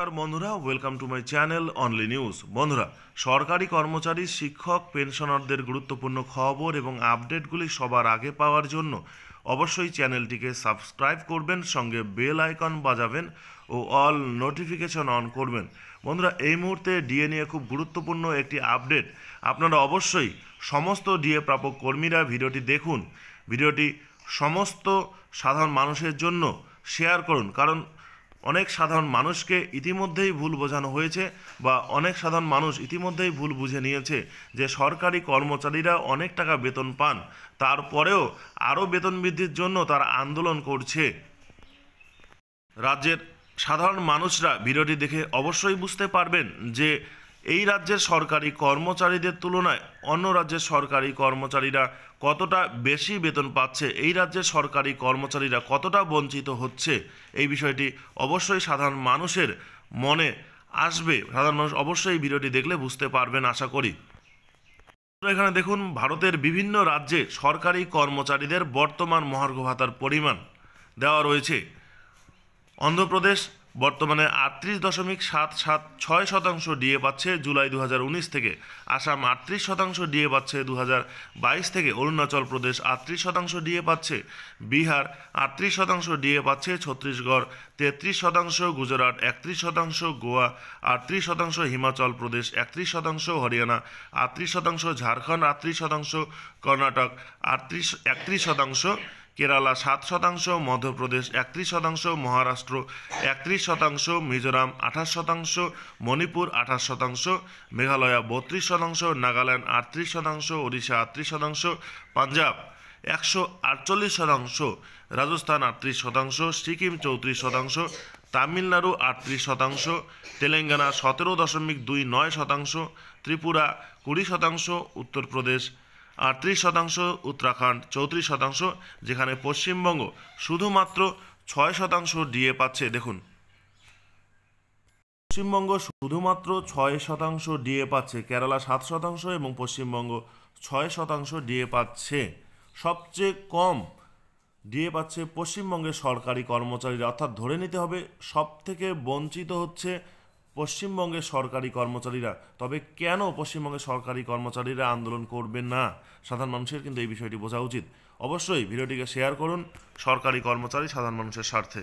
নমস্কার বন্ধুরা welcome to my channel only news বন্ধুরা, সরকারি কর্মচারী, শিক্ষক পেনশনারদের গুরুত্বপূর্ণ খবর এবং আপডেটগুলি সবার আগে পাওয়ার জন্য অবশ্যই চ্যানেলটিকে সাবস্ক্রাইব করবেন, সঙ্গে বেল আইকন বাজাবেন ও অল নোটিফিকেশন অন করবেন। বন্ধুরা, এই মুহূর্তে ডিএ নিয়ে খুব গুরুত্বপূর্ণ একটি আপডেট। আপনারা অবশ্যই সমস্ত ডিএ প্রাপক কর্মীরা ভিডিওটি দেখুন। ভিডিওটি সমস্ত সাধারণ মানুষের জন্য শেয়ার করুন। কারণ অনেক সাধারণ মানুষকে ইতিমধ্যেই ভুল বোঝানো হয়েছে বা অনেক সাধারণ মানুষ ইতিমধ্যেই ভুল বুঝে নিয়েছে যে সরকারি কর্মচারীরা অনেক টাকা বেতন পান। তারপরেও আরও বেতন বৃদ্ধির জন্য তারা আন্দোলন করছে। রাজ্যের সাধারণ মানুষরা ভিডিওটি দেখে অবশ্যই বুঝতে পারবেন যে এই রাজ্যের সরকারি কর্মচারীদের তুলনায় অন্য রাজ্যের সরকারি কর্মচারীরা কতটা বেশি বেতন পাচ্ছে, এই রাজ্যের সরকারি কর্মচারীরা কতটা বঞ্চিত হচ্ছে, এই বিষয়টি অবশ্যই সাধারণ মানুষের মনে আসবে। সাধারণ মানুষ অবশ্যই ভিডিওটি দেখলে বুঝতে পারবেন, আশা করি। এখানে দেখুন, ভারতের বিভিন্ন রাজ্যে সরকারি কর্মচারীদের বর্তমান মহার্ঘ ভাতার পরিমাণ দেওয়া রয়েছে। অন্ধ্রপ্রদেশ বর্তমানে আটত্রিশ দশমিক সাত সাত ছয় শতাংশ ডিএ পাচ্ছে জুলাই দু হাজার উনিশ থেকে। আসাম আটত্রিশ শতাংশ ডিএ পাচ্ছে দু থেকে। অরুণাচল প্রদেশ আটত্রিশ শতাংশ ডিএ পাচ্ছে। বিহার আটত্রিশ শতাংশ ডিএ পাচ্ছে। ছত্তিশগড় তেত্রিশ শতাংশ। গুজরাট একত্রিশ শতাংশ। গোয়া আটত্রিশ শতাংশ। হিমাচল প্রদেশ একত্রিশ শতাংশ। হরিয়ানা আটত্রিশ শতাংশ। ঝাড়খণ্ড আটত্রিশ শতাংশ। কর্ণাটক আটত্রিশ একত্রিশ শতাংশ। কেরালা সাত শতাংশ, মধ্যপ্রদেশ একত্রিশ শতাংশ, মহারাষ্ট্র একত্রিশ শতাংশ, মিজোরাম আঠাশ শতাংশ, মণিপুর আঠাশ শতাংশ, মেঘালয়া বত্রিশ শতাংশ, নাগাল্যান্ড আটত্রিশ শতাংশ, ওড়িশা আটত্রিশ শতাংশ, পাঞ্জাব একশো আটচল্লিশ শতাংশ, রাজস্থান আটত্রিশ শতাংশ, সিকিম চৌত্রিশ শতাংশ, তামিলনাড়ু আটত্রিশ শতাংশ, তেলেঙ্গানা সতেরো দশমিক দুই নয় শতাংশ, ত্রিপুরা কুড়ি শতাংশ, উত্তরপ্রদেশ আটত্রিশ শতাংশ, উত্তরাখণ্ড চৌত্রিশ শতাংশ, যেখানে পশ্চিমবঙ্গ শুধুমাত্র ছয় শতাংশ ডিএ পাচ্ছে। দেখুন। পশ্চিমবঙ্গ শুধুমাত্র ছয় শতাংশ ডিএ পাচ্ছে, কেরালা সাত শতাংশ এবং পশ্চিমবঙ্গ ছয় শতাংশ ডিএ পাচ্ছে। সবচেয়ে কম ডিএ পাচ্ছে পশ্চিমবঙ্গের সরকারি কর্মচারীরা। অর্থাৎ ধরে নিতে হবে সব থেকে বঞ্চিত হচ্ছে পশ্চিমবঙ্গের সরকারি কর্মচারীরা। তবে কেন পশ্চিমবঙ্গের সরকারি কর্মচারীরা আন্দোলন করবে না? সাধারণ মানুষের কিন্তু এই বিষয়টি বোঝা উচিত। অবশ্যই ভিডিওটিকে শেয়ার করুন সরকারি কর্মচারী সাধারণ মানুষের স্বার্থে।